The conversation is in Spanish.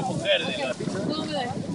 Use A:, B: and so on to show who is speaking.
A: la mujer de la...